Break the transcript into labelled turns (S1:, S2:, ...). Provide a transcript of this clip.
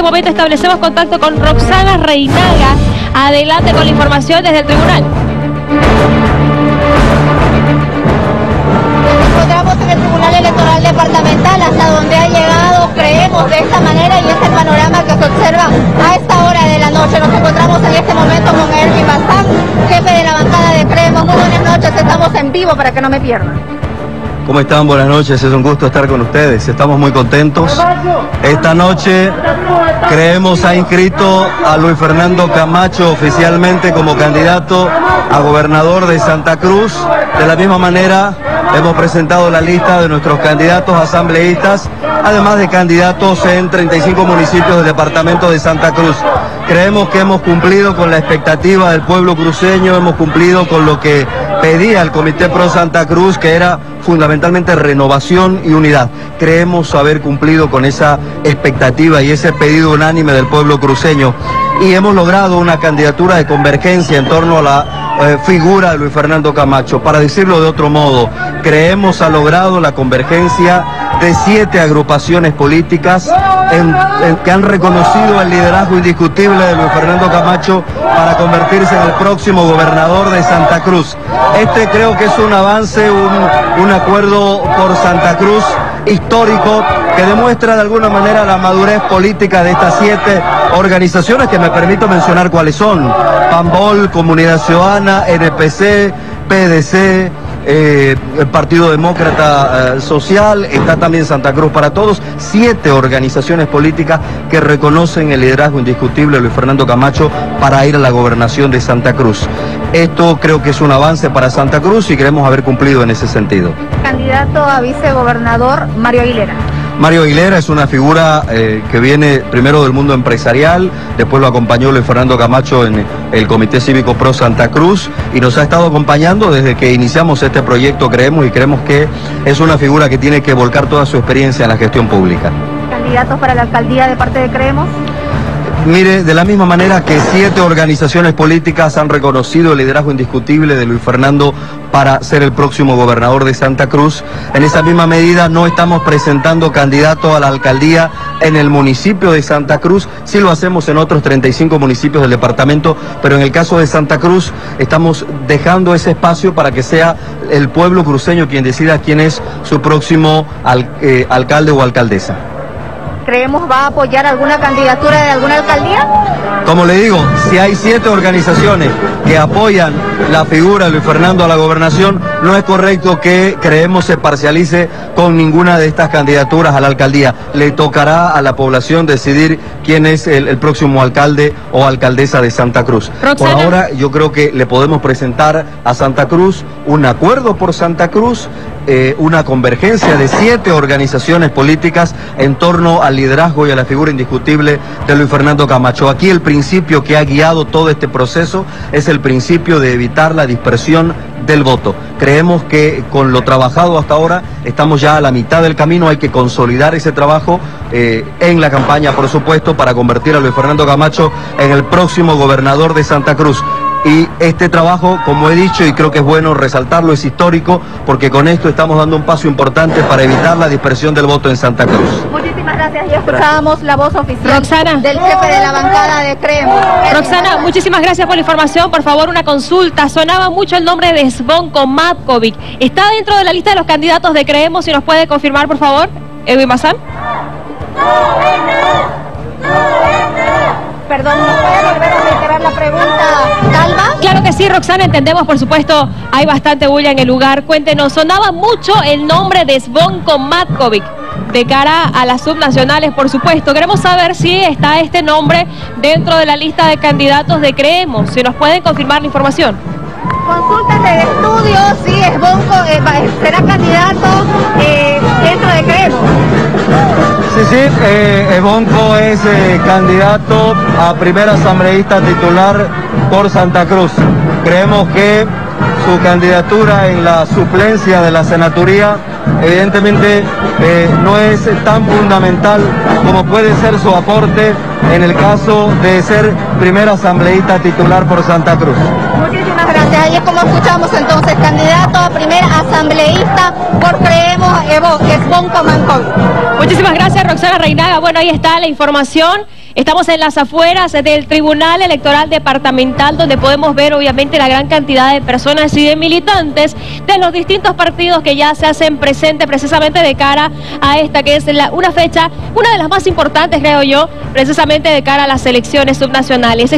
S1: este momento establecemos contacto con Roxana Reinaga. Adelante con la información desde el tribunal.
S2: Nos encontramos en el Tribunal Electoral Departamental, hasta donde ha llegado, creemos, de esta manera, y es el panorama que se observa a esta hora de la noche. Nos encontramos en este momento con Erwin Bazán, jefe de la bancada de Creemos. Muy buenas noches, estamos en vivo para que no me pierdan.
S3: ¿Cómo están? Buenas noches, es un gusto estar con ustedes. Estamos muy contentos. Esta noche creemos ha inscrito a Luis Fernando Camacho oficialmente como candidato a gobernador de Santa Cruz. De la misma manera hemos presentado la lista de nuestros candidatos asambleístas, además de candidatos en 35 municipios del departamento de Santa Cruz. Creemos que hemos cumplido con la expectativa del pueblo cruceño, hemos cumplido con lo que pedía el Comité Pro Santa Cruz, que era fundamentalmente renovación y unidad. Creemos haber cumplido con esa expectativa y ese pedido unánime del pueblo cruceño y hemos logrado una candidatura de convergencia en torno a la eh, figura de Luis Fernando Camacho. Para decirlo de otro modo, creemos ha logrado la convergencia de siete agrupaciones políticas en- que han reconocido el liderazgo indiscutible de Luis Fernando Camacho para convertirse en el próximo gobernador de Santa Cruz. Este creo que es un avance, un acuerdo por Santa Cruz histórico que demuestra de alguna manera la madurez política de estas siete organizaciones que me permito mencionar cuáles son. Pambol, Comunidad Ciudadana, NPC, PDC, eh, el Partido Demócrata eh, Social, está también Santa Cruz para Todos, siete organizaciones políticas que reconocen el liderazgo indiscutible de Luis Fernando Camacho para ir a la gobernación de Santa Cruz. Esto creo que es un avance para Santa Cruz y queremos haber cumplido en ese sentido.
S2: Candidato a vicegobernador, Mario Aguilera.
S3: Mario Aguilera es una figura eh, que viene primero del mundo empresarial, después lo acompañó Luis Fernando Camacho en el Comité Cívico Pro Santa Cruz y nos ha estado acompañando desde que iniciamos este proyecto, creemos, y creemos que es una figura que tiene que volcar toda su experiencia en la gestión pública.
S2: Candidatos para la alcaldía de parte de Creemos.
S3: Mire, de la misma manera que siete organizaciones políticas han reconocido el liderazgo indiscutible de Luis Fernando para ser el próximo gobernador de Santa Cruz, en esa misma medida no estamos presentando candidato a la alcaldía en el municipio de Santa Cruz, sí lo hacemos en otros 35 municipios del departamento, pero en el caso de Santa Cruz estamos dejando ese espacio para que sea el pueblo cruceño quien decida quién es su próximo eh, alcalde o alcaldesa.
S2: Creemos va a apoyar alguna candidatura de alguna alcaldía.
S3: Como le digo, si hay siete organizaciones que apoyan la figura de Luis Fernando a la gobernación, no es correcto que creemos se parcialice con ninguna de estas candidaturas a la alcaldía. Le tocará a la población decidir quién es el, el próximo alcalde o alcaldesa de Santa Cruz. Por ahora yo creo que le podemos presentar a Santa Cruz un acuerdo por Santa Cruz, eh, una convergencia de siete organizaciones políticas en torno al liderazgo y a la figura indiscutible de Luis Fernando Camacho. Aquí el principio que ha guiado todo este proceso es el principio de evitar la dispersión del voto. Creemos que con lo trabajado hasta ahora estamos ya a la mitad del camino, hay que consolidar ese trabajo eh, en la campaña, por supuesto, para convertir a Luis Fernando Camacho en el próximo gobernador de Santa Cruz. Y este trabajo, como he dicho, y creo que es bueno resaltarlo, es histórico, porque con esto estamos dando un paso importante para evitar la dispersión del voto en Santa Cruz.
S2: Muchísimas gracias. Ya escuchábamos la voz oficial
S1: Roxana.
S2: del jefe de la bancada de Creemos.
S1: Roxana, muchísimas gracias por la información. Por favor, una consulta. Sonaba mucho el nombre de Svonko Matkovic. ¿Está dentro de la lista de los candidatos de Creemos? Si nos puede confirmar, por favor, Edwin Bazán.
S2: Perdón, ¿nos puede volver a reiterar la pregunta, Calva?
S1: Claro que sí, Roxana, entendemos, por supuesto, hay bastante bulla en el lugar. Cuéntenos, sonaba mucho el nombre de Svonko Matkovic de cara a las subnacionales, por supuesto. Queremos saber si está este nombre dentro de la lista de candidatos de Creemos. Si nos pueden confirmar la información.
S2: Consultas de estudio, sí, es Bonco, eh, será candidato eh, dentro de Creemos.
S3: Sí, sí, eh, Ebonco es eh, candidato a primer asambleísta titular por Santa Cruz. Creemos que su candidatura en la suplencia de la senaturía evidentemente eh, no es tan fundamental como puede ser su aporte en el caso de ser primer asambleísta titular por Santa Cruz.
S2: Muchísimas gracias. Ahí es como escuchamos entonces, candidato a primer asambleísta por Creemos, Evo, es Bonco Mancovi.
S1: Muchísimas gracias, Roxana Reinaga. Bueno, ahí está la información. Estamos en las afueras del Tribunal Electoral Departamental, donde podemos ver obviamente la gran cantidad de personas y de militantes de los distintos partidos que ya se hacen presentes precisamente de cara a esta, que es una fecha, una de las más importantes, creo yo, precisamente de cara a las elecciones subnacionales.